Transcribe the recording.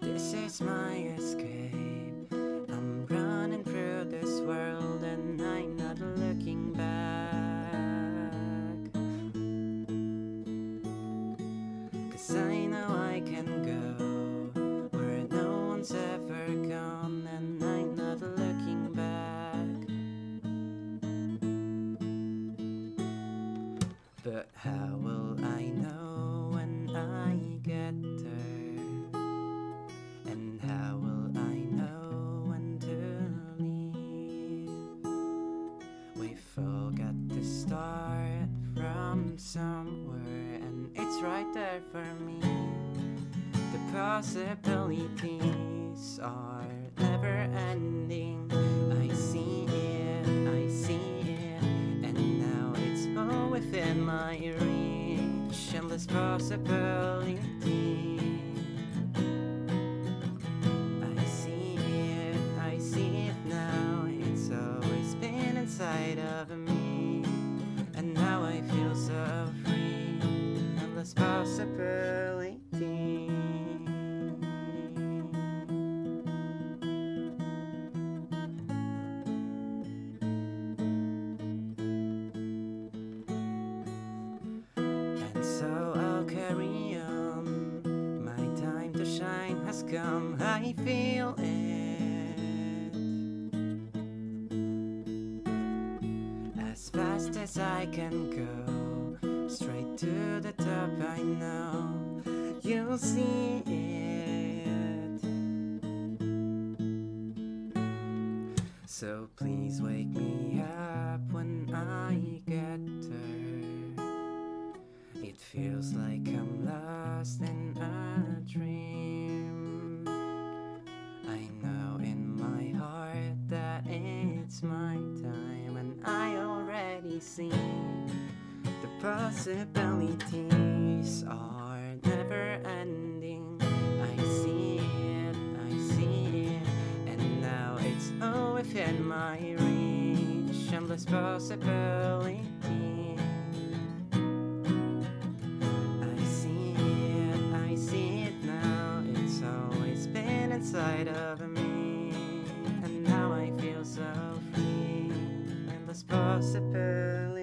This is my escape. I'm running through this world I know I can go where no one's ever gone and I'm not looking back. But how will I know when I get there? And how will I know when to leave? We forgot to start from somewhere, right there for me. The possibilities are never ending. I see it, I see it, and now it's all within my reach. Endless possibilities. I see it, I see it now. It's always been inside of me. Endless possibility. And so I'll carry on. My time to shine has come. I feel it. As fast as I can go, straight to the top. I know you'll see it. So please wake me up when I get there. It feels like I'm lost in a dream. I know in my heart that it's my time, and I already see possibilities are never ending. I see it, I see it, and now it's all within my reach. Endless possibility. I see it, I see it now. It's always been inside of me, and now I feel so free. Endless possibility.